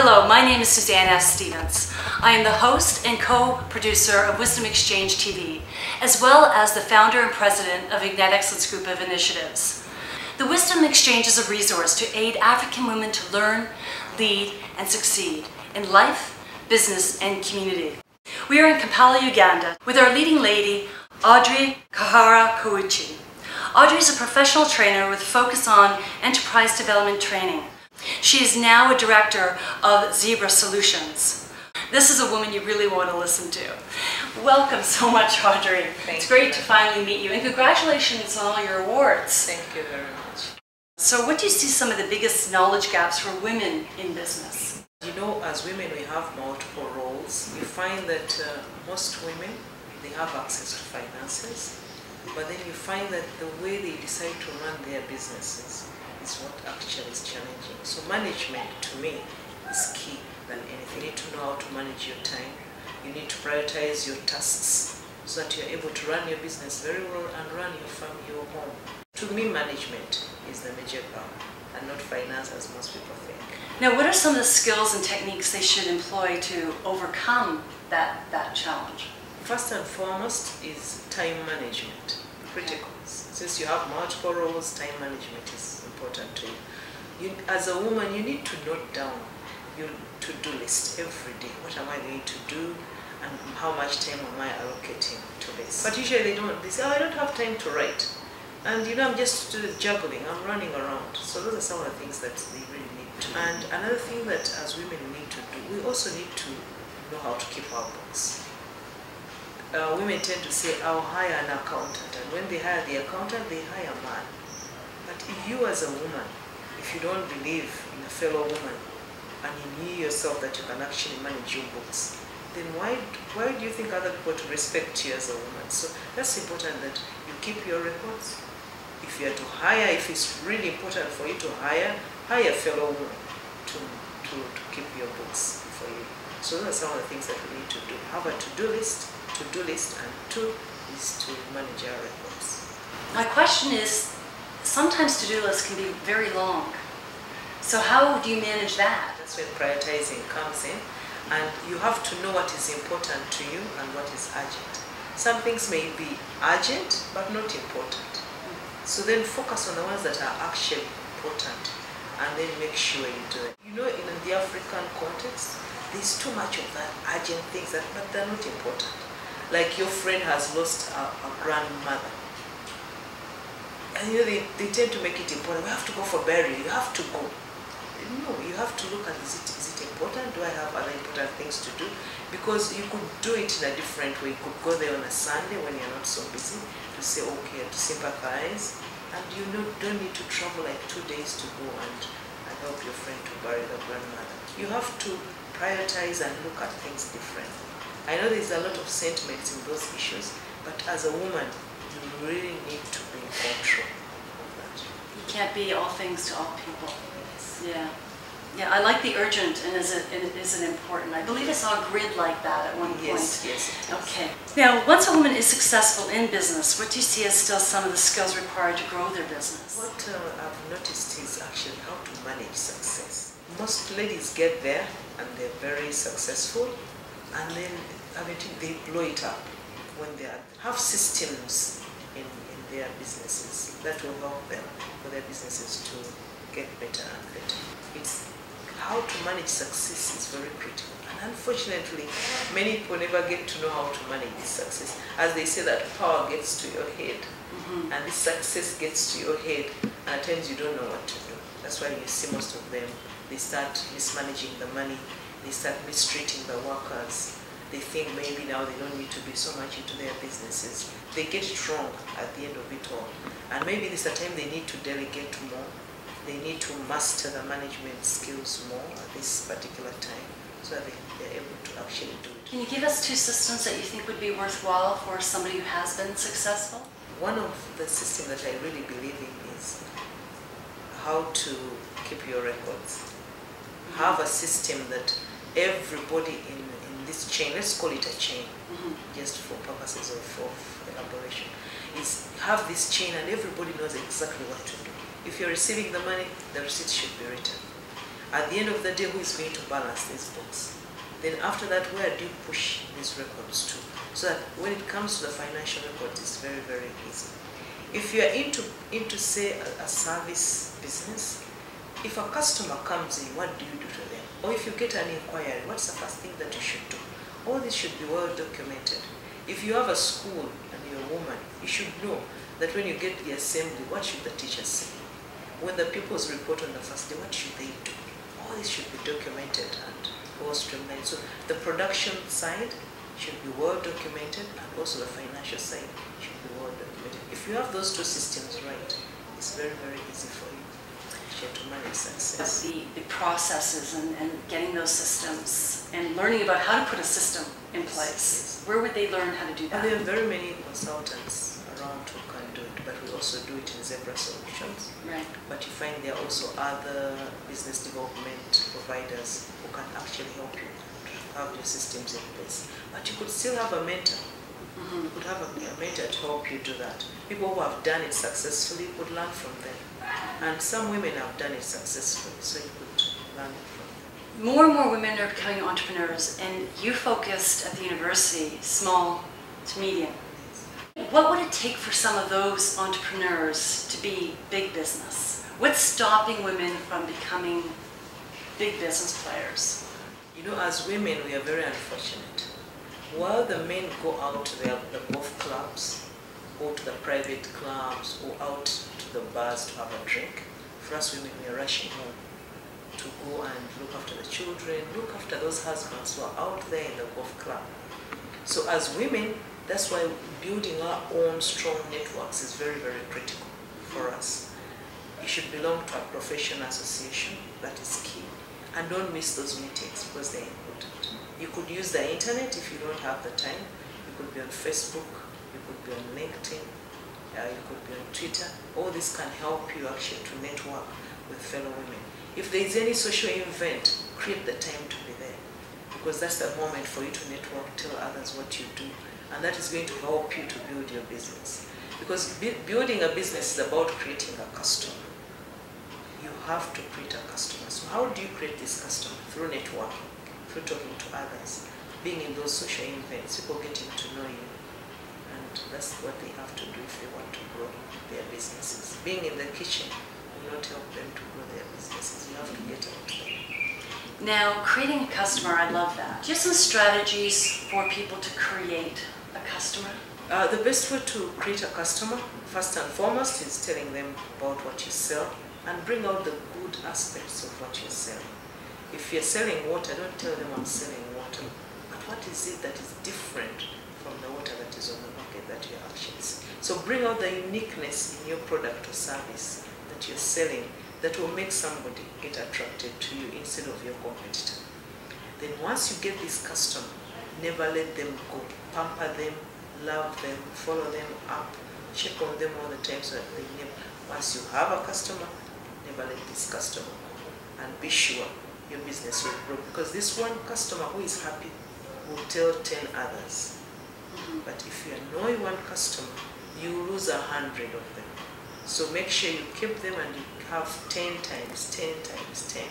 Hello, my name is Suzanne F. Stevens. I am the host and co-producer of Wisdom Exchange TV, as well as the founder and president of Ignite Excellence Group of Initiatives. The Wisdom Exchange is a resource to aid African women to learn, lead, and succeed in life, business, and community. We are in Kampala, Uganda, with our leading lady, Audrey Kahara Kawuki. Audrey is a professional trainer with a focus on enterprise development training. She is now a director of Zebra Solutions. This is a woman you really want to listen to. Welcome so much, Audrey. Thank it's great to finally meet you, and congratulations on all your awards. Thank you very much. So, what do you see some of the biggest knowledge gaps for women in business? You know, as women, we have multiple roles. You find that uh, most women, they have access to finances, but then you find that the way they decide to run their businesses is what actually is challenging. So management, to me, is key than anything. You need to know how to manage your time. You need to prioritize your tasks so that you're able to run your business very well and run your family, your home. To me, management is the major gap and not finance as most people think. Now, what are some of the skills and techniques they should employ to overcome that, that challenge? First and foremost is time management, critical. Since you have multiple roles, time management is important to you. you. As a woman, you need to note down your to-do list every day. What am I going to do and how much time am I allocating to this? But usually they don't, they say, oh, I don't have time to write. And you know, I'm just uh, juggling, I'm running around. So those are some of the things that they really need to. And another thing that as women we need to do, we also need to know how to keep our books uh, women tend to say, I'll hire an accountant. And when they hire the accountant, they hire a man. But if you as a woman, if you don't believe in a fellow woman, and in you yourself that you can actually manage your books, then why, why do you think other people to respect you as a woman? So that's important that you keep your records. If you are to hire, if it's really important for you to hire, hire a fellow woman to, to, to keep your books for you. So those are some of the things that we need to do. Have a to-do list, to-do list, and two is to manage our records. My question is sometimes to do lists can be very long. So, how do you manage that? That's when prioritizing comes in, and you have to know what is important to you and what is urgent. Some things may be urgent but not important. So then focus on the ones that are actually important and then make sure you do it. You know, in the African context, there's too much of that urgent things that but they're not important. Like your friend has lost a, a grandmother. And you know, they, they tend to make it important. We have to go for burial, you have to go. No, you have to look at is it, is it important? Do I have other important things to do? Because you could do it in a different way. You could go there on a Sunday when you're not so busy to say, okay, to sympathize. And you know, don't need to travel like two days to go and, and help your friend to bury the grandmother. You have to prioritize and look at things differently. I know there's a lot of sentiments in those issues, but as a woman, you really need to be in control of that. You can't be all things to all people. Yes. Yeah. Yeah, I like the urgent and is it, it is it important. I believe I saw a grid like that at one point. Yes, yes. Okay. Now, once a woman is successful in business, what do you see as still some of the skills required to grow their business? What uh, I've noticed is actually how to manage success. Most ladies get there and they're very successful, and then I mean, they blow it up when they are, have systems in, in their businesses that will help them for their businesses to get better and better. It's how to manage success is very critical. And unfortunately, many people never get to know how to manage this success. As they say that power gets to your head, Mhm. and this success gets to your head, and at times you don't know what to do. That's why you see most of them, they start mismanaging the money, they start mistreating the workers. They think maybe now they don't need to be so much into their businesses. They get it wrong at the end of it all. And maybe this is a time they need to delegate more. They need to master the management skills more at this particular time so that they, they're able to actually do it. Can you give us two systems that you think would be worthwhile for somebody who has been successful? One of the systems that I really believe in is how to keep your records. Have a system that everybody in, in this chain, let's call it a chain, Mhm. just for purposes of, of elaboration, is have this chain and everybody knows exactly what to do. If you're receiving the money, the receipt should be written. At the end of the day, who is going to balance these books? Then after that, where do you push these records to? So that when it comes to the financial records, it's very, very easy. If you are into, into say, a, a service business, if a customer comes in, what do you do to them? Or if you get an inquiry, what's the first thing that you should do? All this should be well documented. If you have a school and you're a woman, you should know that when you get the assembly, what should the teachers say? When the pupils report on the first day, what should they do? All this should be documented and well streamlined. So the production side should be well documented and also the financial side should be well documented. If you have those two systems right, it's very, very easy for you to manage success. The, the processes and, and getting those systems and learning about how to put a system in place. Yes. Where would they learn how to do And there are very many consultants around who can do it, but we also do it in Zebra Solutions. Right. But you find there are also other business development providers who can actually help you have your systems in place. But you could still have a mentor. Mhm. You could have a, a mentor to help you do that. People who have done it successfully could learn from them. And some women have done it successfully, so you could learn from them. More and more women are becoming entrepreneurs, and you focused at the university, small to medium. What would it take for some of those entrepreneurs to be big business? What's stopping women from becoming big business players? You know, as women, we are very unfortunate. While the men go out to the golf clubs, or to the private clubs, or out the bars to have a drink, for us women, we are rushing home to go and look after the children, look after those husbands who are out there in the golf club. So as women, that's why building our own strong networks is very, very critical for us. You should belong to a professional association, that is key. And don't miss those meetings because they're important. You could use the internet if you don't have the time. You could be on Facebook, you could be on LinkedIn, uh, you could be on Twitter. All this can help you actually to network with fellow women. If there is any social event, create the time to be there because that's the moment for you to network, tell others what you do, and that is going to help you to build your business. Because bu- building a business is about creating a customer. You have to create a customer. So how do you create this customer? Through networking, through talking to others, being in those social events, people getting to know you. That's what they have to do if they want to grow their businesses. Being in the kitchen will not help them to grow their businesses. You have to get out there. Now, creating a customer, I love that. Do you have some strategies for people to create a customer? Uh, the best way to create a customer, first and foremost, is telling them about what you sell and bring out the good aspects of what you're selling. If you're selling water, don't tell them I'm selling water, but what is it that is different from the water that is on the market that you're actually selling? So bring out the uniqueness in your product or service that you're selling that will make somebody get attracted to you instead of your competitor. Then once you get this customer, never let them go. Pamper them, love them, follow them up, check on them all the time so that they never, once you have a customer, never let this customer go. And be sure your business will grow because this one customer who is happy will tell 10 others. Mm-hmm. But if you annoy one customer, you lose a hundred of them. So make sure you keep them and you have 10 times, 10 times 10.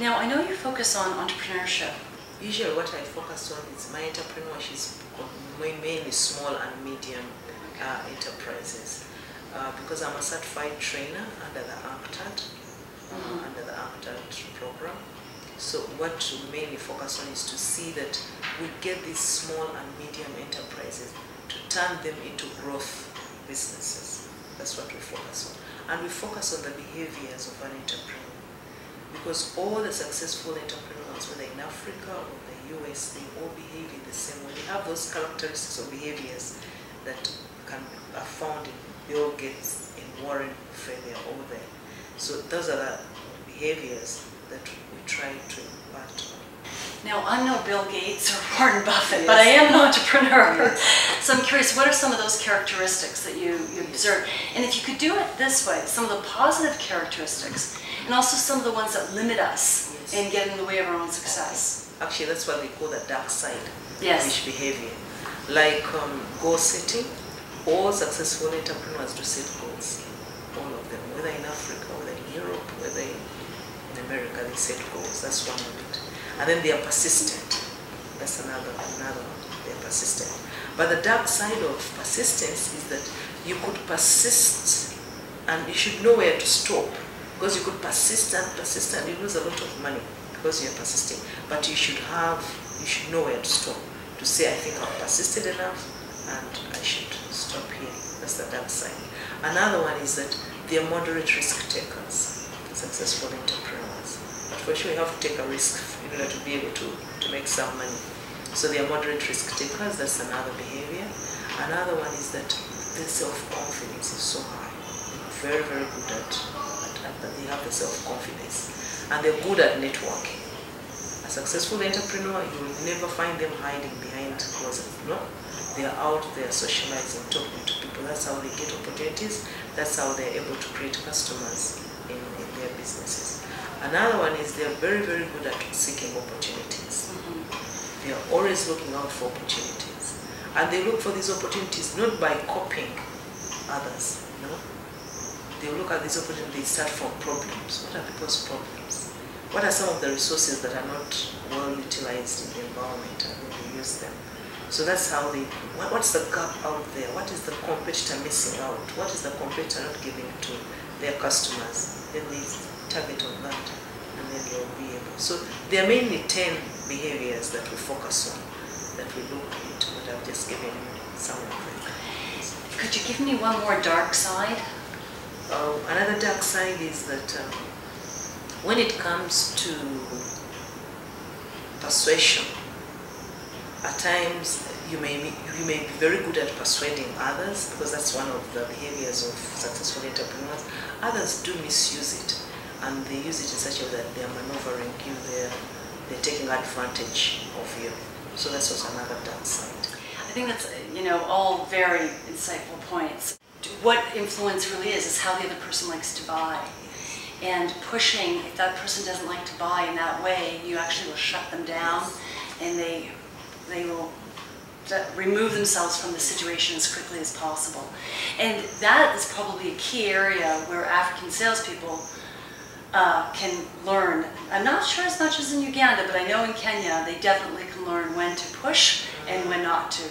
Now, I know you focus on entrepreneurship. Usually what I focus on is my entrepreneurship is mainly small and medium uh, enterprises uh, because I'm a certified trainer under the ACTAD, uh, Mhm. under the ACTAD program. So what we mainly focus on is to see that we get these small and medium enterprises turn them into growth businesses. That's what we focus on. And we focus on the behaviors of an entrepreneur because all the successful entrepreneurs, whether in Africa or the US, they all behave in the same way. They have those characteristics of behaviors that can are found in Bill Gates, in Warren Buffett, they are all there. So those are the behaviors that we try to. Now, I'm no Bill Gates or Warren Buffett, but I am an entrepreneur. So I'm curious, what are some of those characteristics that you, you observe? And if you could do it this way, some of the positive characteristics, and also some of the ones that limit us Yes. and get in the way of our own success. Actually, that's what they call the dark side Yes. which behavior. Like um, goal setting, all successful entrepreneurs do set goals. All of them, whether in Africa, whether in Europe, whether in, America, they set goals. That's one of. And then they are persistent. That's another another one. They are persistent. But the dark side of persistence is that you could persist and you should know where to stop. Because you could persist and persist and you lose a lot of money because you're persisting. But you should have you should know where to stop. To say I think I've persisted enough and I should stop here. That's the dark side. Another one is that they are moderate risk takers, successful entrepreneurs. But for sure you have to take a risk in order to be able to, to make some money. So they are moderate risk takers, that's another behavior. Another one is that their self-confidence is so high. They're very, very good at, at, at that they have the self-confidence. And they're good at networking. A successful entrepreneur, you will never find them hiding behind closets. No, they are out there socializing, talking to people. That's how they get opportunities. That's how they're able to create customers in, in their businesses. Another one is they're very, very good at seeking opportunities. Mm-hmm. They are always looking out for opportunities. And they look for these opportunities not by copying others, no. They look at these opportunities, they start from problems. What are people's problems? What are some of the resources that are not well utilized in the environment and then they use them? So that's how they, what- what's the gap out there? What is the competitor missing out? What is the competitor not giving to their customers? Then they target on that and then they'll be able. So there are mainly 10 behaviors that we focus on, that we look into, but I've just given you some of them. Could you give me one more dark side? Uh, another dark side is that um, when it comes to persuasion, at times you may be, you may be very good at persuading others because that's one of the behaviors of successful entrepreneurs. Others do misuse it, and they use it in such a way that they are maneuvering you, they're, they're taking advantage of you. So that's also another dark side. I think that's, you know, all very insightful points. What influence really is, is how the other person likes to buy. And pushing, if that person doesn't like to buy in that way, you actually will shut them down and they, they will remove themselves from the situation as quickly as possible. And that is probably a key area where African salespeople uh, can learn. I'm not sure as much as in Uganda, but I know in Kenya they definitely can learn when to push and when not to.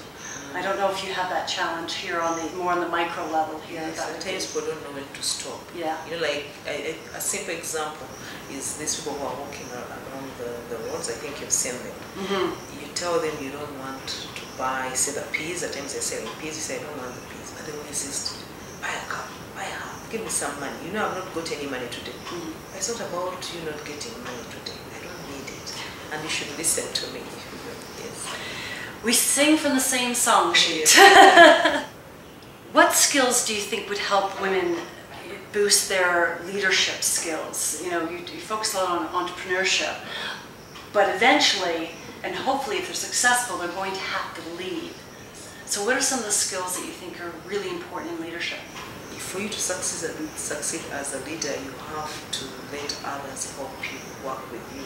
I don't know if you have that challenge here on the more on the micro level here. But- sometimes people don't know when to stop. Yeah. You know, like a, a, a simple example is these people who are walking along the, the roads. I think you've seen them. Mhm. You tell them you don't want to buy, say the peas. At times they're selling peas. You say I don't want the peas, but they will insist. Buy a cup. Buy a half. Give me some money. You know I've not got any money today. It's not about you not getting money today. I don't need it, and you should listen to me. Yes. We sing from the same song sheet. what skills do you think would help women boost their leadership skills? You know, you, you focus a lot on entrepreneurship, but eventually, and hopefully if they're successful, they're going to have to lead. So what are some of the skills that you think are really important in leadership? For you to succeed, succeed as a leader, you have to let others help you, work with you,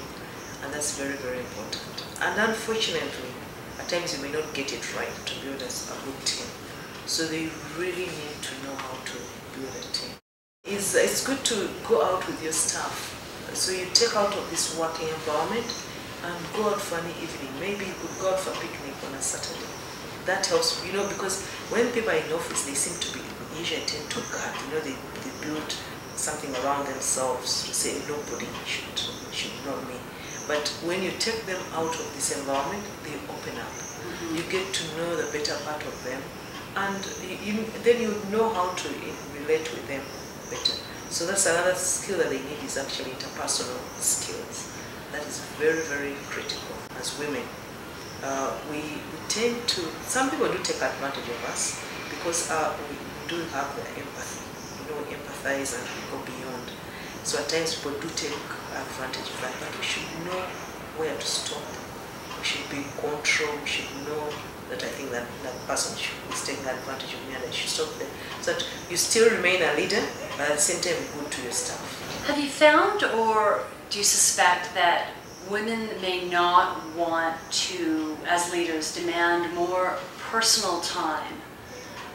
and that's very, very important. And unfortunately, at times you may not get it right to build a a good team. So they really need to know how to build a team. It's, it's good to go out with your staff. So you take out of this working environment and go out for an evening. Maybe you could go out for a picnic on a Saturday. That helps, you know, because when people are in office, they seem to be usually tend to guard. You know, they, they build something around themselves to say nobody should should know me. But when you take them out of this environment, they open up. You get to know the better part of them, and you, then you know how to relate with them better. So that's another skill that they need is actually interpersonal skills. That is very very critical as women. Uh, we, we tend to some people do take advantage of us because uh, we do have the empathy. You know, empathize and go beyond. So at times people do take advantage of that, but we should know where to stop. We should be in control. We should know that I think that that person is taking advantage of me and I should stop them. So that you still remain a leader, but at the same time good to your staff. Have you found or do you suspect that women may not want to, as leaders, demand more personal time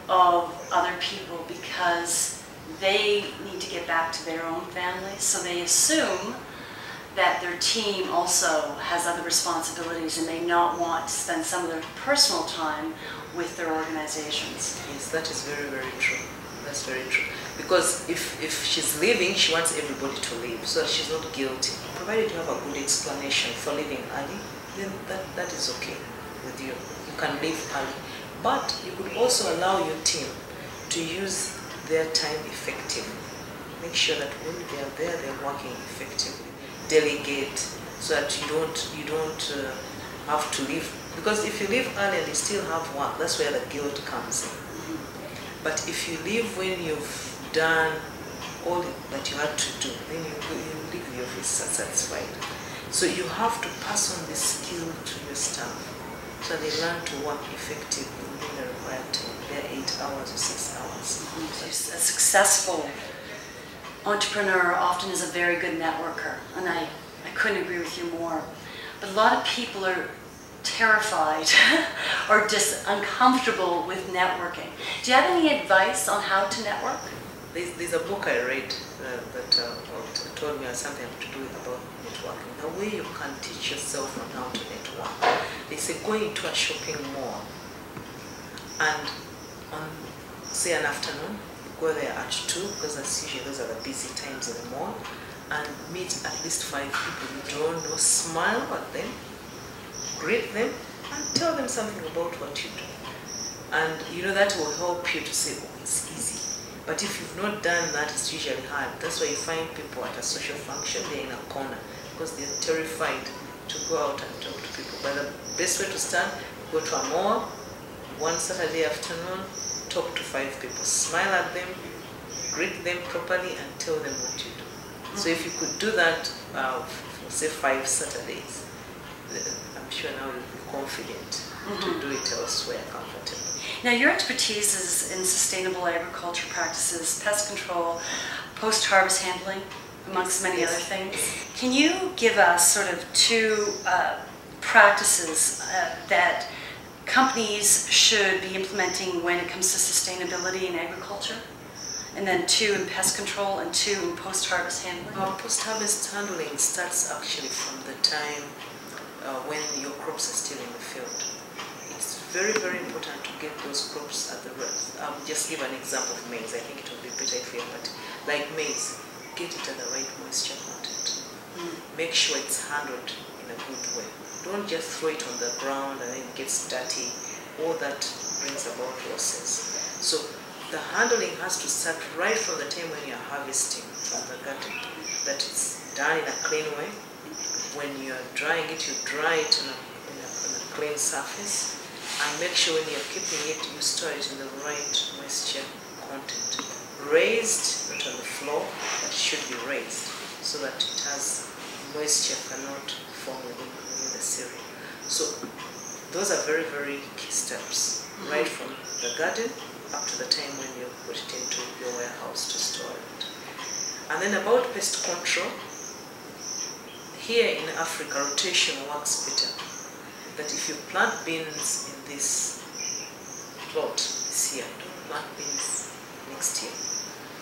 of other people because they need to get back to their own families? So they assume that their team also has other responsibilities and may not want to spend some of their personal time with their organizations. Yes, that is very, very true. That's very true. Because if, if she's leaving, she wants everybody to leave so she's not guilty. Provided you have a good explanation for leaving early, then that, that is okay with you. You can leave early. But you could also allow your team to use their time effectively. Make sure that when they are there, they're working effectively. Delegate so that you don't you don't uh, have to leave because if you leave early and you still have work, that's where the guilt comes in. But if you leave when you've done all that you had to do, then you, you leave the office satisfied. So you have to pass on this skill to your staff so they learn to work effectively required time, their eight hours or six hours. A successful entrepreneur often is a very good networker, and I, I couldn't agree with you more. But a lot of people are terrified or just uncomfortable with networking. Do you have any advice on how to network? There's, there's a book I read uh, that uh, told me something to do about networking. The way you can teach yourself on how to network. They say go into a shopping mall and on say an afternoon, go there at 2 because that's usually those are the busy times in the mall and meet at least five people you don't know, smile at them, greet them and tell them something about what you do. And you know that will help you to say, oh, it's easy. But if you've not done that, it's usually hard. That's why you find people at a social function, they're in a corner because they're terrified to go out and talk to people. But the best way to start, go to a mall, one Saturday afternoon, talk to five people, smile at them, greet them properly, and tell them what you do. So if you could do that uh, for say five Saturdays, I'm sure now you'll be confident mm -hmm. to do it elsewhere comfortably. Now your expertise is in sustainable agriculture practices, pest control, post-harvest handling, amongst many yes. other things. Can you give us sort of two uh, practices uh, that companies should be implementing when it comes to sustainability in agriculture? and then two in pest control, and two in post-harvest handling? Our post-harvest handling starts actually from the time uh, when your crops are still in the field. It's very, very important to get those crops at the right. I'll just give an example of maize. I think it will be better if you but like maize, get it at the right moisture content. Mm. Make sure it's handled in a good way. Don't just throw it on the ground and it gets dirty. All that brings about losses. So the handling has to start right from the time when you're harvesting from the garden, that it's done in a clean way. When you're drying it, you dry it on a, a, on a clean surface, and make sure when you're keeping it, you store it in the right moisture content. Raised, not on the floor, but should be raised, so that it has moisture cannot form within, within the cereal. So those are very, very key steps, mm-hmm. right from the garden up to the time when you put it into your warehouse to store it. And then about pest control, here in Africa, rotation works better. That if you plant beans in this plot this year, don't plant beans next year.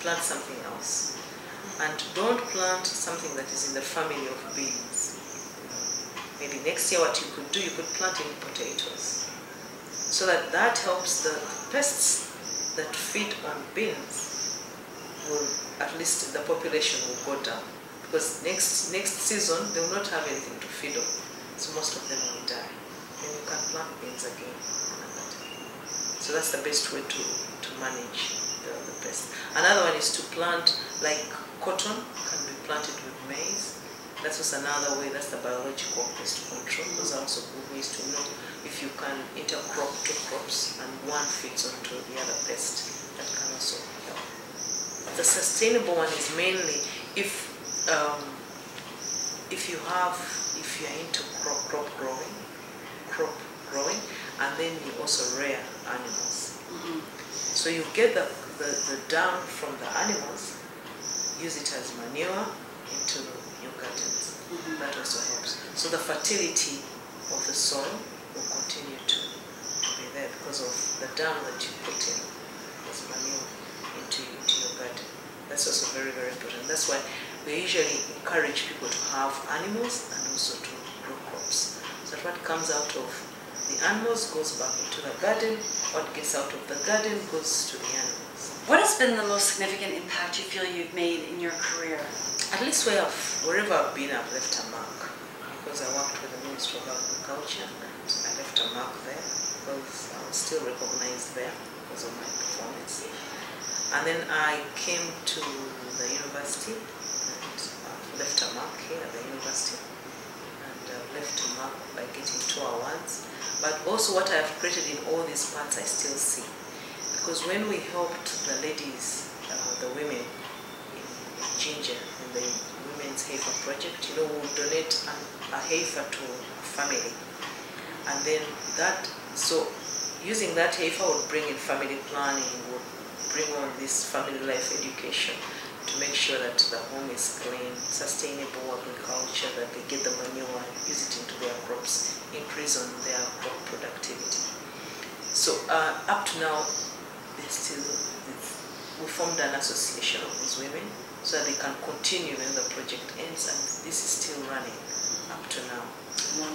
Plant something else. Mm-hmm. And don't plant something that is in the family of beans. Maybe next year what you could do, you could plant in potatoes. So that that helps the pests that feed on beans will, at least the population will go down. Because next, next season, they will not have anything to feed on. So most of them will die. Then you can plant beans again So that's the best way to, to manage the, the pest. Another one is to plant, like cotton can be planted with maize. That's was another way, that's the biological pest control. Those are also good ways to know if you can intercrop two crops and one fits onto the other pest, that can also help. The sustainable one is mainly if um, if you have if you're into crop, crop growing, crop growing, and then you also rear animals. Mm -hmm. So you get the, the, the down from the animals, use it as manure into your That also helps. So the fertility of the soil will continue to, to be there because of the dung that you put in as manure into, into your garden. That's also very, very important. That's why we usually encourage people to have animals and also to grow crops. So that what comes out of the animals goes back into the garden, what gets out of the garden goes to the animals. What has been the most significant impact you feel you've made in your career? At least where I've, wherever I've been, I've left a mark because I worked with the Ministry of Agriculture and I left a mark there because I was still recognized there because of my performance. And then I came to the university and I've left a mark here at the university and I've left a mark by getting two awards. But also what I've created in all these parts I still see. Because when we helped the ladies, uh, the women in Jinja, in the Women's Heifer Project, you know, we would donate a, a heifer to a family. And then that, so using that heifer would bring in family planning, would bring on this family life education to make sure that the home is clean, sustainable agriculture, that they get the manure, and use it into their crops, increase on their crop productivity. So uh, up to now, still, we formed an association of these women so that they can continue when the project ends and this is still running up to now.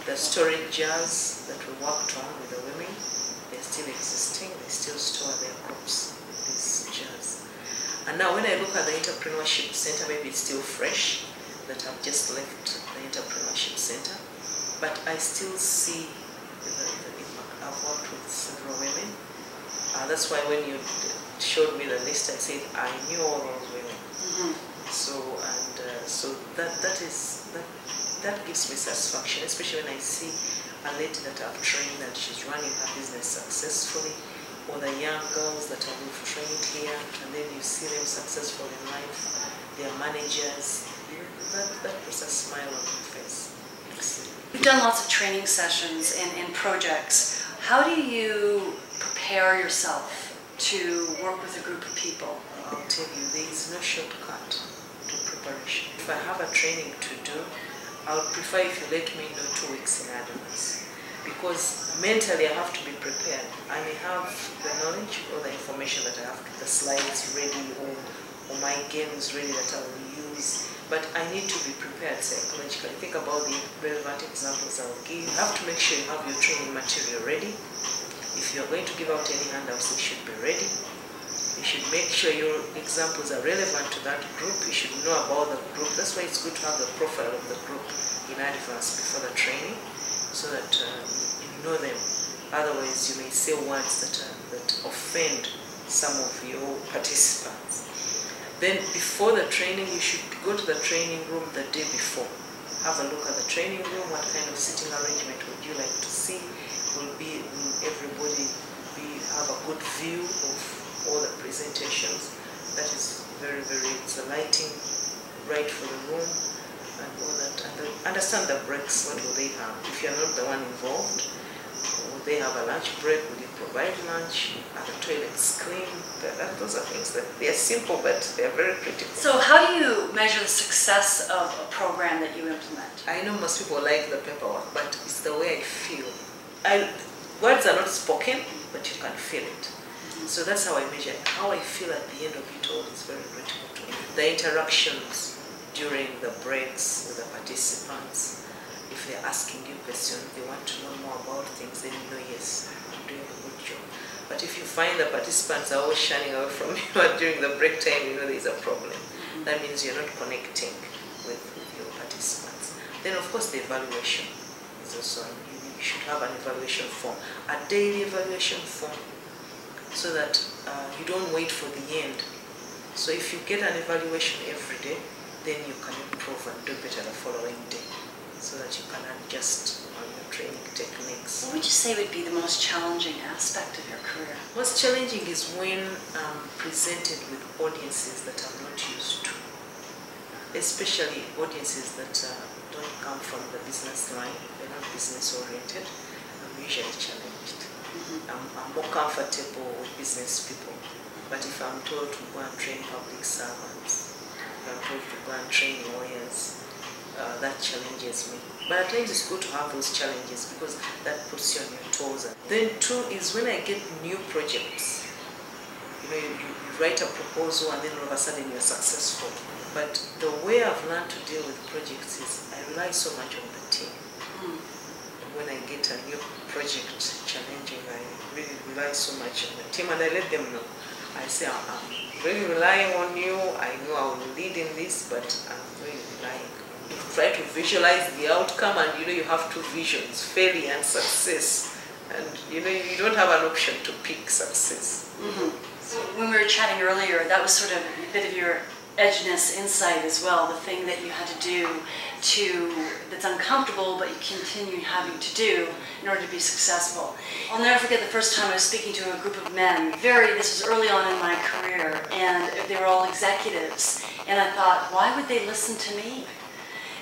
The storage jars that we worked on with the women, they're still existing, they still store their crops in these jars. And now when I look at the Entrepreneurship Center, maybe it's still fresh, that I've just left the Entrepreneurship Center, but I still see the, the impact. I've worked with several women. Uh, that's why when you showed me the list, I said I knew all those women. So and uh, so that that is that that gives me satisfaction, especially when I see a lady that I've trained and she's running her business successfully, or the young girls that I've trained here, and then you see them successful in life, their managers. That that puts a smile on my face. You've done lots of training sessions and, and projects. How do you prepare yourself to work with a group of people? I'll tell you, there is no shortcut to preparation. If I have a training to do, I would prefer if you let me know two weeks in advance. Because mentally I have to be prepared. I may have the knowledge or the information that I have, the slides ready or, or my games ready that I will use. But I need to be prepared psychologically. Think about the relevant examples I'll give. You have to make sure you have your training material ready. If you're going to give out any handouts, they should be ready. You should make sure your examples are relevant to that group. You should know about the group. That's why it's good to have the profile of the group in advance before the training so that uh, you know them. Otherwise, you may say words that, uh, that offend some of your participants. Then before the training, you should go to the training room the day before. Have a look at the training room. What kind of sitting arrangement would you like to see? Will be everybody be have a good view of all the presentations? That is very very. It's a lighting right for the room and all that. And then understand the breaks. What will they have? If you're not the one involved, will they have a lunch break? Will you provide lunch? Are the toilets clean? That, that, those are things that they are simple, but they are very critical. So, how do you measure the success of a program that you implement? I know most people like the paperwork, but it's the way I feel. I, words are not spoken, but you can feel it. So that's how I measure. How I feel at the end of it all is very critical to me. The interactions during the breaks with the participants, if they're asking you questions, they want to know more about things, then you know, yes, I'm doing a good job. But if you find the participants are always shunning away from you during the break time, you know there's a problem. That means you're not connecting with, with your participants. Then, of course, the evaluation is also, should have an evaluation form, a daily evaluation form, so that uh, you don't wait for the end. So if you get an evaluation every day, then you can improve and do better the following day, so that you can adjust on your training techniques. What would you say would be the most challenging aspect of your career? Most challenging is when I'm presented with audiences that I'm not used to, especially audiences that uh, don't come from the business line, business oriented. I'm usually challenged. I'm, I'm more comfortable with business people. But if I'm told to go and train public servants, I'm told to go and train lawyers, uh, that challenges me. But at times it's good to have those challenges because that puts you on your toes. Then two is when I get new projects. you know, you, you write a proposal and then all of a sudden you're successful. But the way I've learned to deal with projects is I rely so much on the team. Mm. When I get a new project challenging, I really rely so much on the team and I let them know. I say, I'm really relying on you. I know I will lead in this, but I'm really relying. You try to visualize the outcome and you know you have two visions, failure and success. And you know you don't have an option to pick success. Mhm. So when we were chatting earlier, that was sort of a bit of your edginess insight as well, the thing that you had to do to that's uncomfortable but you continue having to do in order to be successful. I'll never forget the first time I was speaking to a group of men. Very this was early on in my career and they were all executives and I thought, why would they listen to me?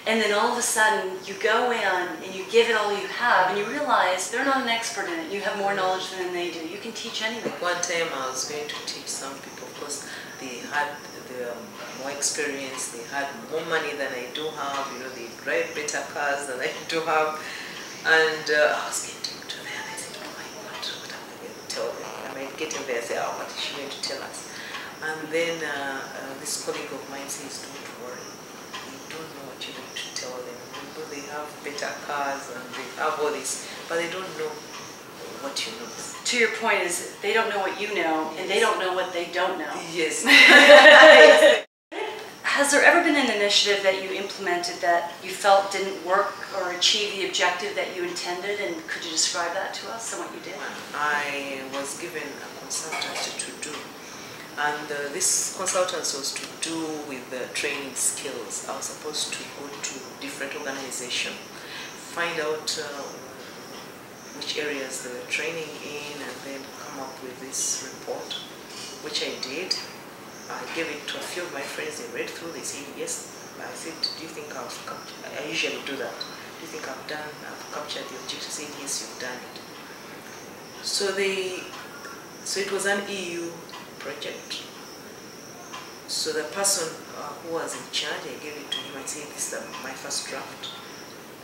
And then all of a sudden, you go in and you give it all you have, and you realize they're not an expert in it. You have more knowledge than they do. You can teach anything. One time I was going to teach some people, of course, they had the um, more experience, they had more money than I do have, you know, they drive better cars than I do have. And uh, I was getting to there and I said, oh my God, what am I going to tell them? I might get in there and say, oh, what is she going to tell us? And then uh, uh, this colleague of mine says, don't worry, you don't know what you're going to tell them. Although they have better cars and they have all this, but they don't know what you know. To your point is they don't know what you know, and they don't know what they don't know. Yes. Has there ever been an initiative that you implemented that you felt didn't work or achieve the objective that you intended? And could you describe that to us and what you did? I was given a consultancy to do, and uh, this consultancy was to do with the training skills. I was supposed to go to different organizations, find out uh, which areas they were training in, and then come up with this report, which I did. I gave it to a few of my friends. They read through. They said yes. I said, do you think I've captured? I usually do that. Do you think I've done? I've captured the objective. They said yes, you've done it. So they, so it was an EU project. So the person uh, who was in charge, I gave it to him. I said, this is the, my first draft.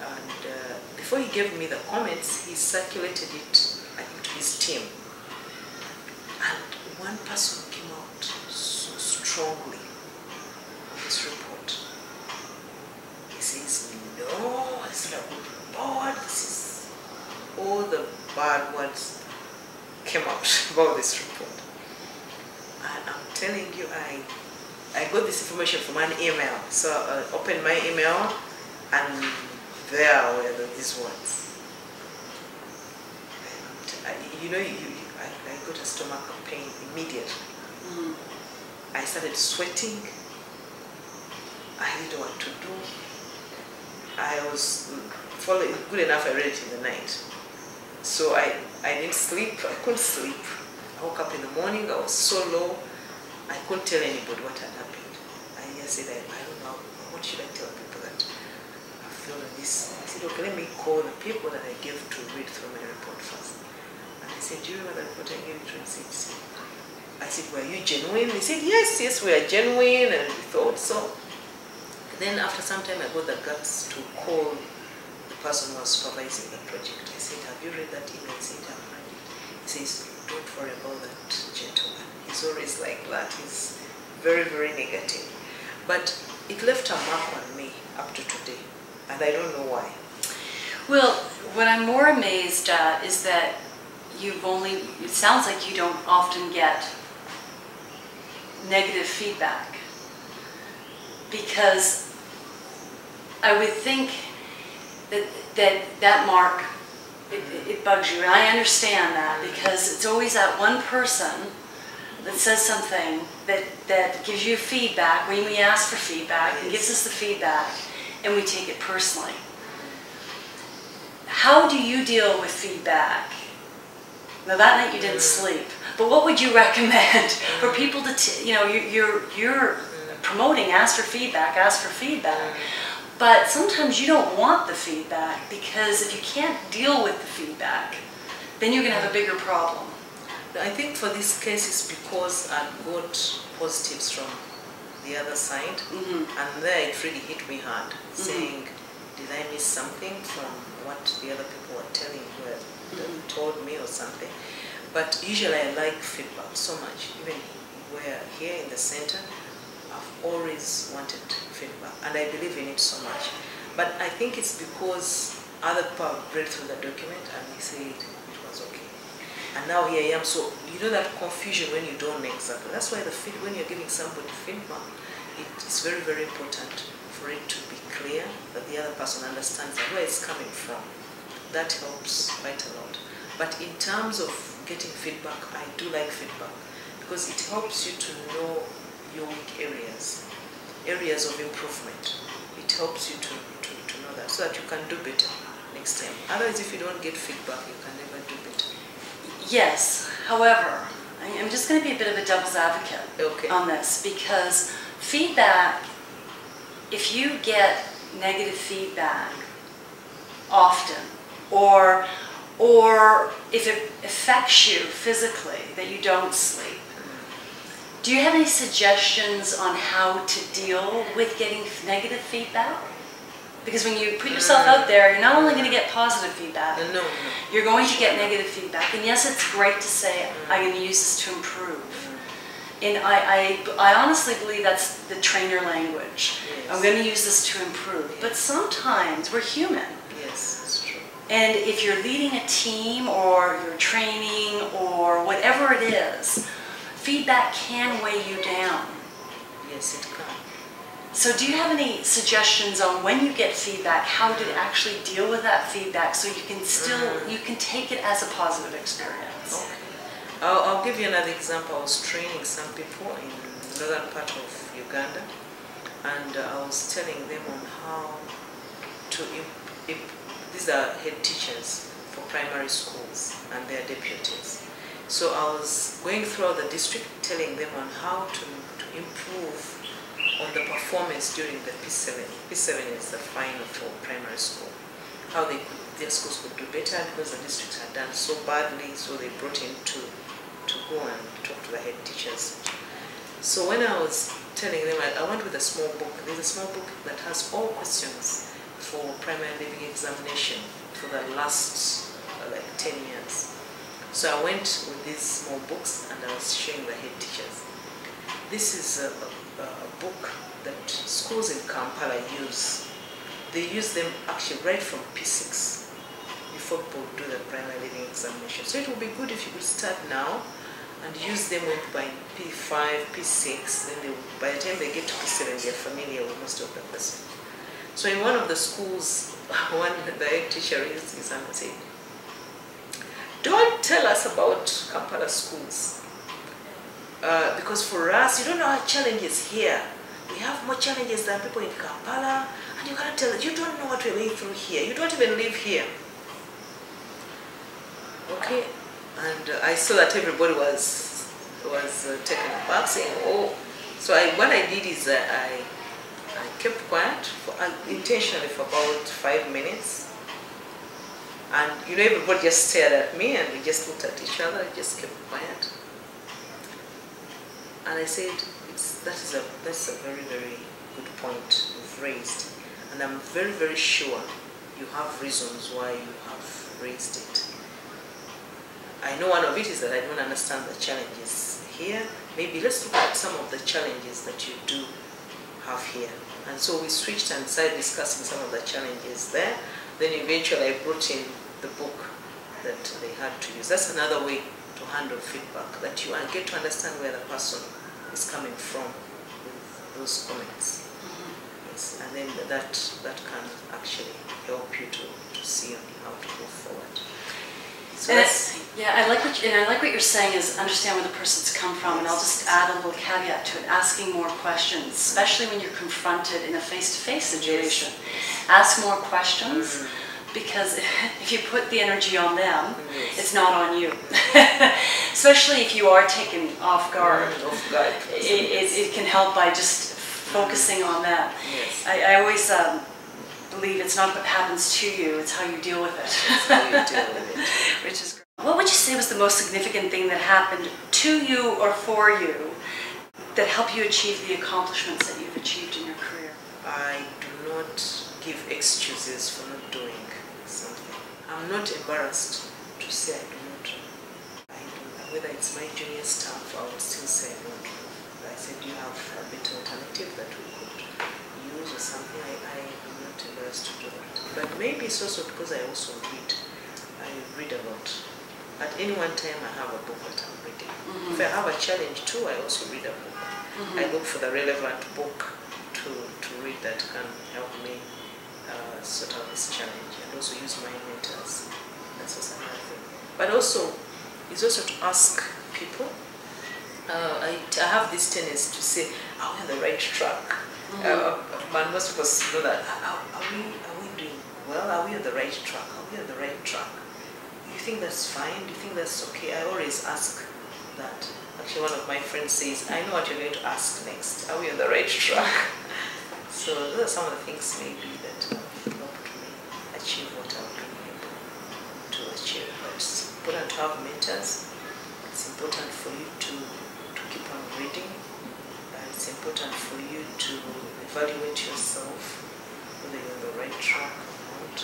And uh, before he gave me the comments, he circulated it, I think, to his team. And one person strongly on this report. He says, no, it's not report. This is all the bad words came out about this report. And I'm telling you, I I got this information from an email. So I opened my email and there were these words. And I, you know, you, you- I, I got a stomach pain immediately. Mm. I started sweating. I didn't know what to do. I was mm, following, good enough I read it in the night. So I, I didn't sleep, I couldn't sleep. I woke up in the morning, I was so low, I couldn't tell anybody what had happened. I just said, I, I don't know, what should I tell people that I feel this? I said, okay, let me call the people that I gave to read through my report first. And I said, do you remember the report I gave to? "See." I said, were you genuine? They said, yes, yes, we are genuine, and we thought so. Then after some time, I got the guts to call the person who was supervising the project. I said, have you read that email? He said, I've read it. He says, don't worry about that gentleman. He's always like that. He's very, very negative. But it left a mark on me up to today, and I don't know why. Well, what I'm more amazed at is that you've only, it sounds like you don't often get negative feedback. Because I would think that that, that mark, it, it bugs you. And I understand that because it's always that one person that says something that, that gives you feedback when we ask for feedback and gives us the feedback and we take it personally. How do you deal with feedback? Now that night you didn't sleep, but what would you recommend for people to, t- you know, you- you're, you're promoting ask for feedback, ask for feedback, but sometimes you don't want the feedback because if you can't deal with the feedback, then you're gonna have a bigger problem. I think for this case it's because I got positives from the other side, Mhm. and there it really hit me hard, saying, did I miss something from what the other people were telling, were Mhm. told me or something? But usually I like feedback so much. Even where here in the center, I've always wanted feedback, and I believe in it so much. But I think it's because other people read through the document and they said it, it was okay. And now here I am. So you know that confusion when you don't know exactly. That's why the feed, when you're giving somebody feedback, it's very very important for it to be clear that the other person understands where it's coming from. That helps quite a lot. But in terms of getting feedback, I do like feedback because it helps you to know your weak areas, areas of improvement. It helps you to, to, to know that so that you can do better next time. Otherwise, if you don't get feedback, you can never do better. Yes, however, I'm just going to be a bit of a devil's advocate Okay. on this because feedback, if you get negative feedback often, or or if it affects you physically that you don't sleep, do you have any suggestions on how to deal with getting negative feedback? Because when you put yourself out there, you're not only going to get positive feedback, No, no. you're going to get negative feedback. And yes, it's great to say, I'm going to use this to improve. And I, I, I honestly believe that's the trainer language. I'm going to use this to improve. But sometimes we're human. Yes, it's true. And if you're leading a team or you're training or whatever it is, feedback can weigh you down. Yes, it can. So do you have any suggestions on when you get feedback, how to actually deal with that feedback so you can still, Mm. you can take it as a positive experience? Okay. I'll, I'll give you another example. I was training some people in northern part of Uganda, and uh, I was telling them on how to. Imp- imp- these are head teachers for primary schools and their deputies. So I was going throughout the district, telling them on how to, to improve on the performance during the P7. P7 is the final for primary school. How they could, their schools could do better because the districts had done so badly, so they brought in to, to go and talk to the head teachers. So when I was telling them, I, I went with a small book. There's a small book that has all questions for primary leaving examination for the last uh, like 10 years. So I went with these small books and I was showing the head teachers. This is a, a, a book that schools in Kampala use. They use them actually right from P6 before people do the primary leaving examination. So it would be good if you could start now and use them with by P5, P6, then they, by the time they get to P7, they're familiar with most of the questions. So in one of the schools, one the head teacher raised his hand and said, don't tell us about Kampala schools. Uh, because for us, you don't know our challenges here. We have more challenges than people in Kampala, and you cannot tell us, you don't know what we're going through here. You don't even live here. Okay, and uh, I saw that everybody was was uh, taken aback, saying, "Oh." So I, what I did is I I kept quiet for, uh, intentionally for about five minutes, and you know everybody just stared at me, and we just looked at each other, I just kept quiet, and I said, "That is a that's a very very good point you've raised, and I'm very very sure you have reasons why you have raised it." I know one of it is that I don't understand the challenges here. Maybe let's look at some of the challenges that you do have here. And so we switched and started discussing some of the challenges there. Then eventually I brought in the book that they had to use. That's another way to handle feedback, that you get to understand where the person is coming from with those comments. Mm-hmm. Yes, and then that, that can actually help you to, to see how to move forward. So And that's, yeah, I like what you, and I like what you're saying is understand where the person's come from, and I'll just add a little caveat to it: asking more questions, especially when you're confronted in a face-to-face situation. Ask more questions because if you put the energy on them, Yes. it's not on you. especially if you are taken off guard, Off guard. it, it, it can help by just focusing on that. Yes. I, I always um, believe it's not what happens to you; it's how you deal with it. how you deal with it. Which is great. What would you say was the most significant thing that happened to you or for you that helped you achieve the accomplishments that you've achieved in your career? I do not give excuses for not doing something. I'm not embarrassed to say I do not. I do whether it's my junior staff, I would still say no. I said, you have a better alternative that we could use or something? I, I to do that. But maybe it's also because I also read. I read a lot. At any one time, I have a book that I'm reading. If I have a challenge too, I also read a book. I look for the relevant book to, to read that can help me uh, sort out this challenge and also use my mentors. That's also another thing. But also, it's also to ask people. Uh, I, I have this tendency to say, are we on the right track? Uh, of us know that, are, are, we, are we doing well? Are we on the right track? Are we on the right track? You think that's fine? Do you think that's okay? I always ask that. Actually, one of my friends says, I know what you're going to ask next. Are we on the right track? so those are some of the things maybe that have helped me achieve what I've been able to achieve. But it's important to have mentors. It's important for you to, to keep on reading. It's important for you to evaluate yourself, whether you're on the right track or not.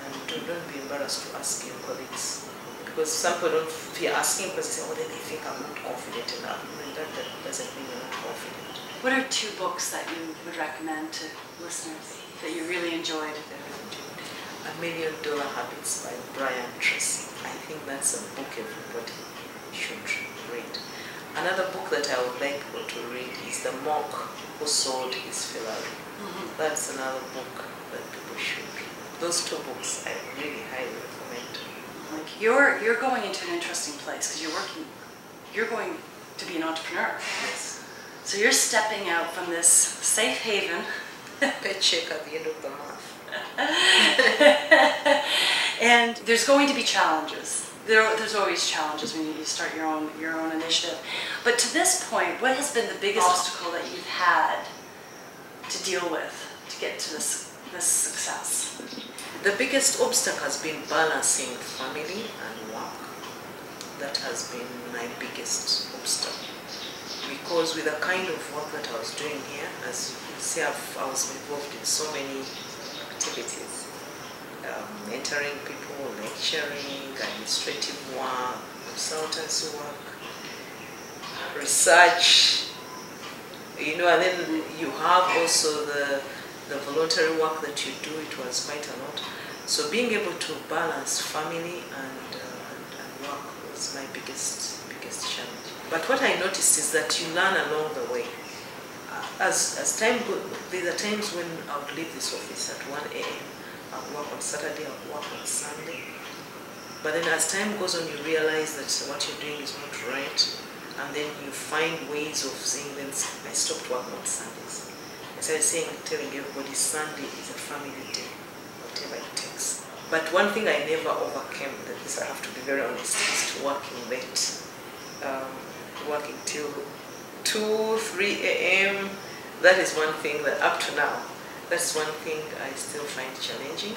And don't, don't be embarrassed to ask your colleagues. Because some people don't fear asking because they say, oh, then they think I'm not confident enough. And that, that doesn't mean you're not confident. What are two books that you would recommend to listeners that you really enjoyed? A Million Dollar Habits by Brian Tracy. I think that's a book everybody should read. Another book that I would like people to read is The Monk Who Sold His Ferrari. Mm-hmm. That's another book that people should read. Those two books I really highly recommend. Like you're you're going into an interesting place because you're working, you're going to be an entrepreneur. Yes. So you're stepping out from this safe haven, Paycheck at the end of the month. and there's going to be challenges. There, there's always challenges when you start your own your own initiative. But to this point, what has been the biggest obstacle that you've had to deal with to get to this this success? The biggest obstacle has been balancing family and work. That has been my biggest obstacle. Because with the kind of work that I was doing here, as you can see, I've, I was involved in so many activities. Um, mentoring people, lecturing, administrative work, consultancy work, research, you know, and then you have also the, the voluntary work that you do, it was quite a lot. So being able to balance family and, uh, and, and work was my biggest, biggest challenge. But what I noticed is that you learn along the way. Uh, As, as time goes, there are times when I would leave this office at 1 a.m. I would work on Saturday, I would work on Sunday. But then as time goes on, you realize that what you're doing is not right. And then you find ways of saying, then I stopped working on Sundays. I started saying, telling everybody Sunday is a family day, whatever it takes. But one thing I never overcame, that this I have to be very honest, is to working late. Um, working till 2, 3 a.m. That is one thing that up to now, that's one thing I still find challenging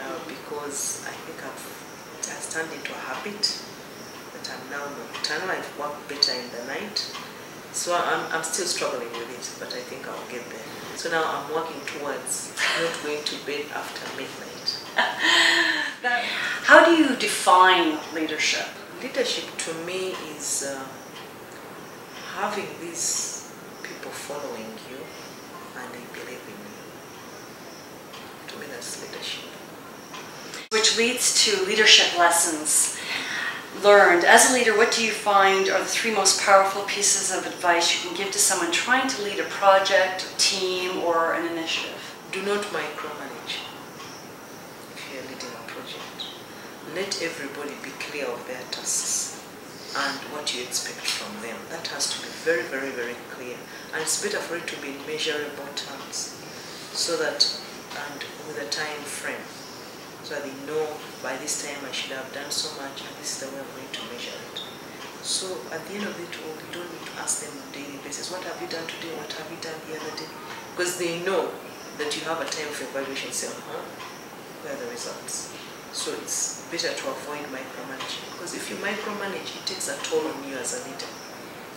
uh, because I think I've, it has turned into a habit that I'm now nocturnal. I work better in the night. So I'm, I'm still struggling with it, but I think I'll get there. So now I'm working towards not going to bed after midnight. How do you define leadership? Leadership to me is uh, having these people following you and they believe in you. That's leadership. Which leads to leadership lessons learned. As a leader, what do you find are the three most powerful pieces of advice you can give to someone trying to lead a project, a team, or an initiative? Do not micromanage if you're leading a project. Let everybody be clear of their tasks and what you expect from them. That has to be very, very, very clear. And it's better for it to be in measurable terms so that, and with a time frame, so they know by this time I should have done so much and this is the way I'm going to measure it. So at the end of it all, you don't need to ask them on a daily basis, what have you done today, what have you done the other day? Because they know that you have a time for evaluation, say, huh, where are the results? So it's better to avoid micromanaging because if you micromanage, it takes a toll on you as a leader.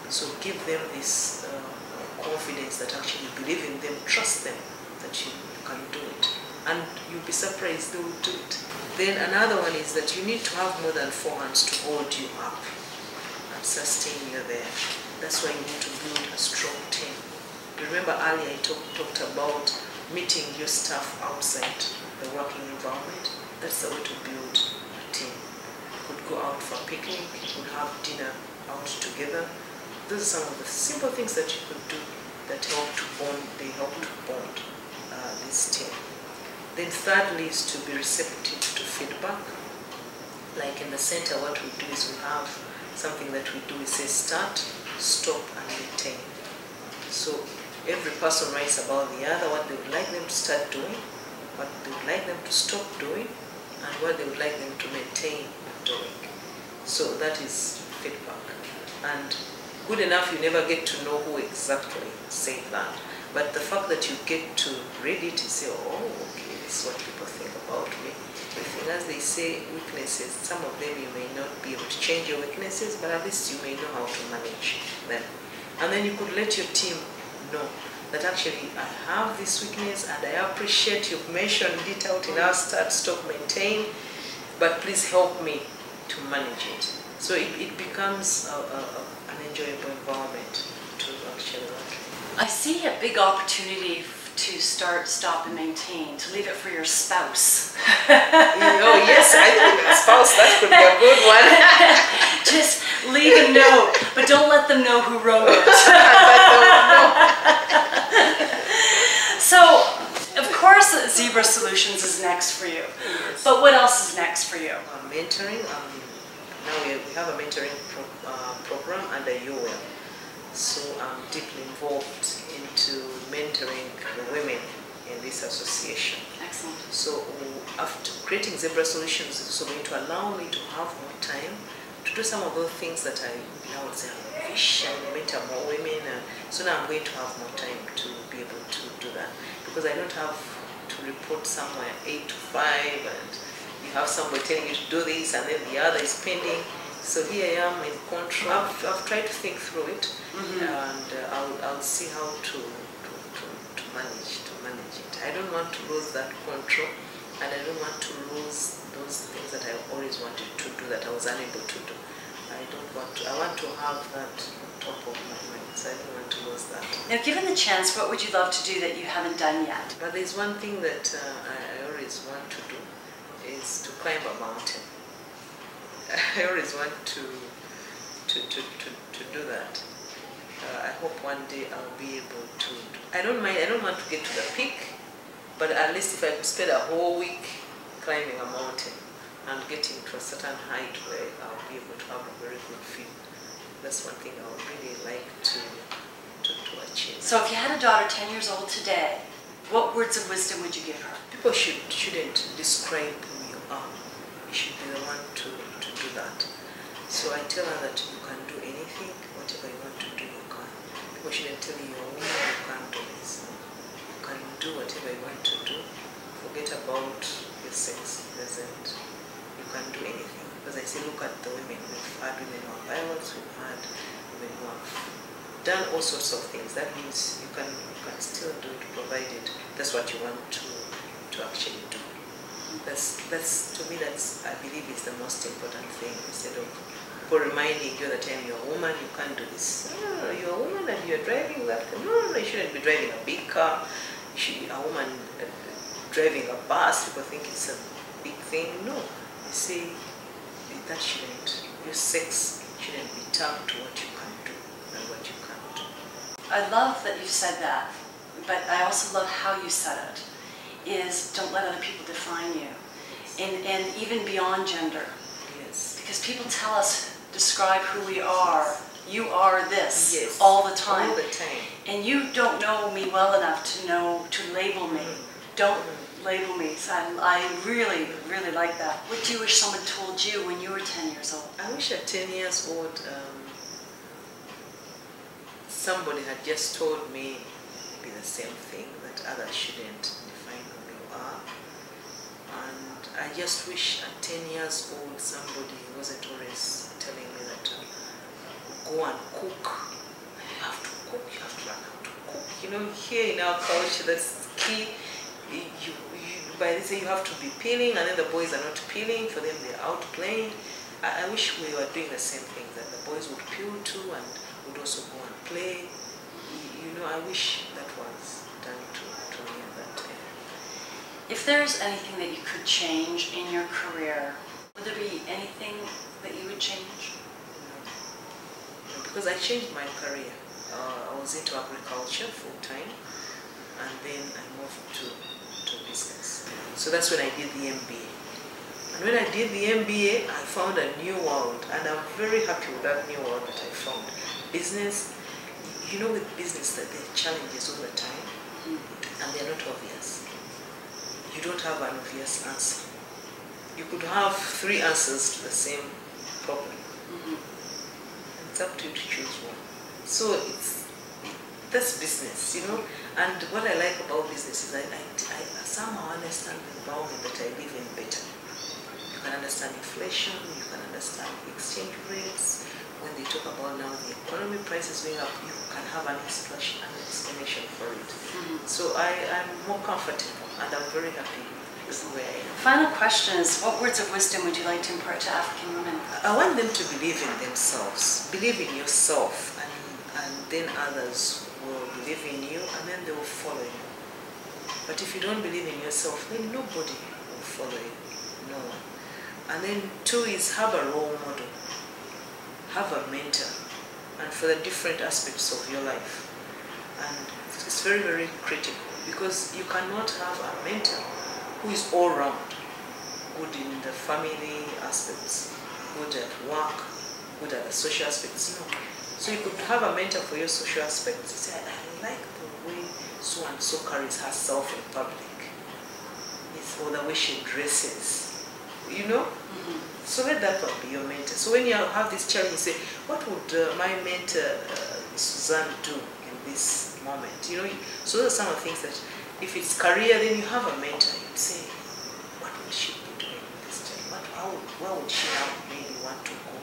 So give them this uh, confidence that actually believe in them, trust them that you can do it. And you'll be surprised they will do it. Then another one is that you need to have more than four hands to hold you up. And sustain you there. That's why you need to build a strong team. Remember earlier I talk, talked about meeting your staff outside the working environment. That's the way to build a team. You could go out for a picnic, you could have dinner out together. Those are some of the simple things that you could do that help to bond, they help to bond uh, this team. Then thirdly is to be receptive to feedback. Like in the center, what we do is we have something that we do, we say start, stop, and maintain. So every person writes about the other, what they would like them to start doing, what they would like them to stop doing, and what they would like them to maintain doing. So that is feedback. And good enough, you never get to know who exactly said that. But the fact that you get to read it and say, oh, is what people think about me. As they say, weaknesses, some of them you may not be able to change your weaknesses, but at least you may know how to manage them. And then you could let your team know that actually I have this weakness and I appreciate you've mentioned it out in our start, stop, maintain, but please help me to manage it. So it, it becomes a, a, an enjoyable environment to actually work. I see a big opportunity to start, stop, and maintain, to leave it for your spouse. oh yes, I think a spouse, that could be a good one. Just leave a note, but don't let them know who wrote it. so, of course, Zebra Solutions is next for you. Yes. But what else is next for you? Uh, mentoring, um, now we, have a mentoring pro, uh, program under UWEAL. So I'm deeply involved into mentoring the women in this association. Excellent. So after creating Zebra Solutions is also going to allow me to have more time to do some of those things that I now would say I wish I would mentor more women. Uh, so now I'm going to have more time to be able to do that because I don't have to report somewhere 8 to 5 and you have somebody telling you to do this and then the other is pending. So here I am in control. I've, I've tried to think through it Mhm. and uh, I'll, I'll see how to, to, to, to manage to manage it. I don't want to lose that control and I don't want to lose those things that I always wanted to do that I was unable to do. I don't want to, I want to have that on top of my mind, so I don't want to lose that. Now, given the chance, what would you love to do that you haven't done yet? But there's one thing that uh, I I always want to do is to climb a mountain. I always want to to, to, to, to do that. Uh, I hope one day I'll be able to. I don't mind. I don't want to get to the peak, but at least if I could spend a whole week climbing a mountain and getting to a certain height where I'll be able to have a very good feel. That's one thing I would really like to to, to achieve. So, if you had a daughter 10 years old today, what words of wisdom would you give her? People should, shouldn't describe who you are. You should be the one to, that. So I tell her that you can do anything, whatever you want to do, you can. People shouldn't tell you you're you can't do this. You can do whatever you want to do. Forget about your sex. Doesn't. You can do anything. Because I say, look at the women. We've had women who are pilots, we've had women who have done all sorts of things. That means you can you can still do it provided that's what you want to to actually do. That's that's to me that's I believe is the most important thing instead of people reminding you the time you're a woman you can't do this. You're a woman and you're driving that. No, no, you shouldn't be driving a big car. You should, a woman uh, driving a bus, people think it's a big thing. No. You see that shouldn't your sex shouldn't be tagged to what you can do and what you can't do. I love that you've said that, but I also love how you said it. Is don't let other people define you, and and even beyond gender, Yes. because people tell us describe who we are. You are this Yes. all the time, All the time. and you don't know me well enough to know to label me. Don't Mhm. label me. So I, I really, really like that. What do you wish someone told you when you were 10 years old? I wish at 10 years old, um, somebody had just told me maybe the same thing, that others shouldn't And I just wish at 10 years old, somebody wasn't always telling me that uh, go and cook. You have to cook, you have to learn how to cook. You know, here in our culture, that's key. You, you, by this you have to be peeling, and then the boys are not peeling, for them they're out playing. I, I wish we were doing the same thing, that the boys would peel too and would also go and play. You know, I wish that was done to, to me at that time. If there's anything that you could change in your career, would there be anything that you would change? Because I changed my career. Uh, I was into agriculture full time and then I moved to, to business. So that's when I did the MBA. And when I did the MBA, I found a new world and I'm very happy with that new world that I found. Business, you know with business that there are challenges all the time and they're not obvious. You don't have an obvious answer. You could have three answers to the same problem. Mhm. It's up to you to choose one. So it's that's business, you know. And what I like about business is I, I, I somehow understand the environment that I live in better. You can understand inflation, you can understand exchange rates. When they talk about now the economy prices going up, you can have an explanation, an explanation for it. Mhm. So I, I'm more comfortable and I'm very happy with where I am. Final question is, what words of wisdom would you like to impart to African women? I want them to believe in themselves, believe in yourself, and, and then others will believe in you, and then they will follow you. But if you don't believe in yourself, then nobody will follow you, no one. And then two is have a role model, have a mentor, and for the different aspects of your life. And it's very, very critical because you cannot have a mentor who is all round, good in the family aspects, good at work, good at the social aspects. No. So you could have a mentor for your social aspects. You say, I like the way so and so carries herself in public, It's- or the way she dresses. You know? So let that one be your mentor. So when you have this challenge, you say, what would uh, my mentor uh, Suzanne do in this moment? You know, so those are some of the things that if it's career, then you have a mentor. You say, what will she be doing this time? What, how, where would she now really want to go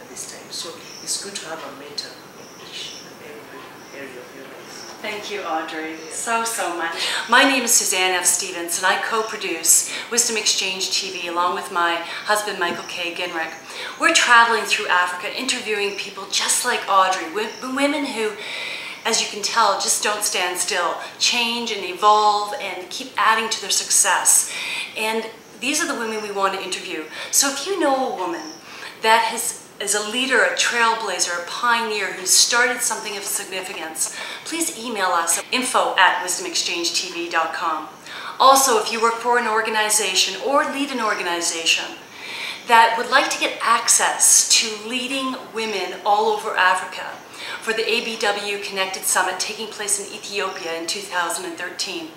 at this time? So it's good to have a mentor in each and every area of your life. Thank you, Audrey, so, so much. My name is Suzanne F. Stevens, and I co-produce Wisdom Exchange TV along with my husband, Michael K. Ginrick. We're traveling through Africa, interviewing people just like Audrey, women who, as you can tell, just don't stand still, change and evolve and keep adding to their success. And these are the women we want to interview. So if you know a woman that has is a leader, a trailblazer, a pioneer who started something of significance, please email us at info at wisdomexchangetv.com. Also, if you work for an organization or lead an organization that would like to get access to leading women all over Africa for the ABW Connected Summit taking place in Ethiopia in 2013,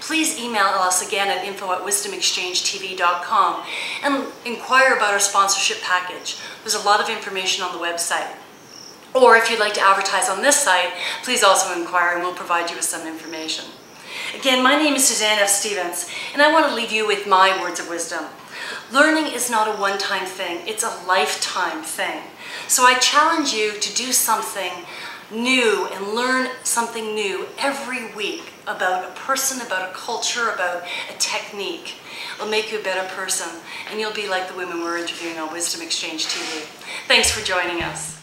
please email us again at info at wisdomexchangetv.com and inquire about our sponsorship package. There's a lot of information on the website. Or if you'd like to advertise on this site, please also inquire and we'll provide you with some information. Again, my name is Suzanne F. Stevens, and I want to leave you with my words of wisdom. Learning is not a one-time thing, it's a lifetime thing. So I challenge you to do something new and learn something new every week about a person, about a culture, about a technique. It'll make you a better person, and you'll be like the women we're interviewing on Wisdom Exchange TV. Thanks for joining us.